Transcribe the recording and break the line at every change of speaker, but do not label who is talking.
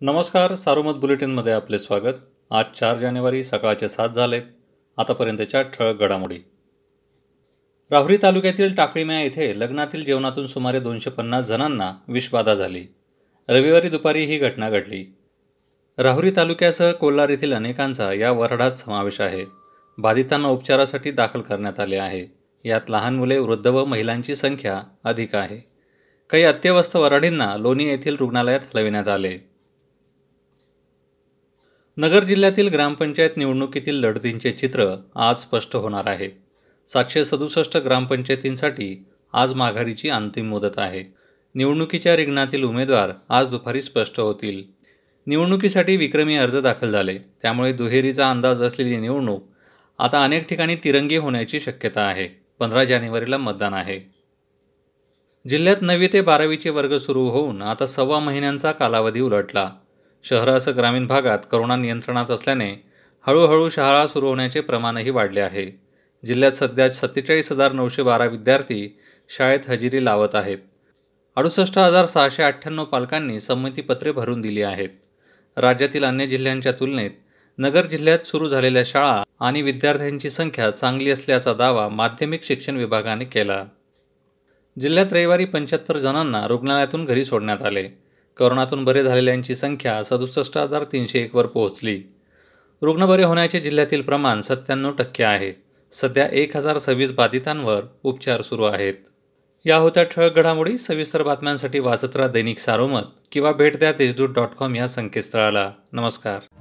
नमस्कार सारोमत बुलेटिनमध्ये आपले स्वागत. आज चार जानेवारी सकाळचे सात झालेत आतापर्यंतच्या ठळक घडामोडी. राहुरी तालुक्यातील टाकळीम्या येथे लग्नातील जेवणातून सुमारे दोनशे पन्नास जणांना विषबाधा झाली. रविवारी दुपारी ही घटना घडली. राहुरी तालुक्यासह कोल्हार येथील अनेकांचा या वरडात समावेश आहे. बाधितांना उपचारासाठी दाखल करण्यात आले आहे. यात लहान मुले वृद्ध व महिलांची संख्या अधिक आहे. काही अत्यवस्थ वराडींना लोणी येथील रुग्णालयात हलविण्यात आले. नगर जिल्ह्यातील ग्रामपंचायत निवडणुकीतील लढतींचे चित्र आज स्पष्ट होणार आहे. सातशे सदुसष्ट ग्रामपंचायतींसाठी आज माघारीची अंतिम मुदत आहे. निवडणुकीच्या रिंगणातील उमेदवार आज दुपारी स्पष्ट होतील. निवडणुकीसाठी विक्रमी अर्ज दाखल झाले. त्यामुळे दुहेरीचा अंदाज असलेली निवडणूक आता अनेक ठिकाणी तिरंगी होण्याची शक्यता आहे. पंधरा जानेवारीला मतदान आहे. जिल्ह्यात नववी ते बारावीचे वर्ग सुरू होऊन आता सव्वा महिन्यांचा कालावधी उलटला. शहरासह ग्रामीण भागात करोना नियंत्रणात असल्याने हळूहळू शाळा सुरू होण्याचे प्रमाणही वाढले आहे. जिल्ह्यात सध्या सत्तेचाळीस हजार नऊशे बारा विद्यार्थी शाळेत हजेरी लावत आहेत. अडुसष्ट हजार सहाशे अठ्ठ्याण्णव पालकांनी संमतीपत्रे भरून दिली आहेत. राज्यातील अन्य जिल्ह्यांच्या तुलनेत नगर जिल्ह्यात सुरू झालेल्या शाळा आणि विद्यार्थ्यांची संख्या चांगली असल्याचा दावा माध्यमिक शिक्षण विभागाने केला. जिल्ह्यात रविवारी पंच्याहत्तर जणांना रुग्णालयातून घरी सोडण्यात आले. करोनातून बरे झालेल्यांची संख्या सदुसष्ट हजार तीनशे एकवर पोहोचली. रुग्ण बरे होण्याचे जिल्ह्यातील प्रमाण सत्त्याण्णव टक्के आहे. सध्या एक हजार सव्वीस बाधितांवर उपचार सुरू आहेत. या होत्या ठळक घडामोडी सविस्तर बातम्यांसाठी वाचत राहा दैनिक सारोमत किंवा भेट द्या देशदूत डॉट कॉम या संकेतस्थळाला. नमस्कार.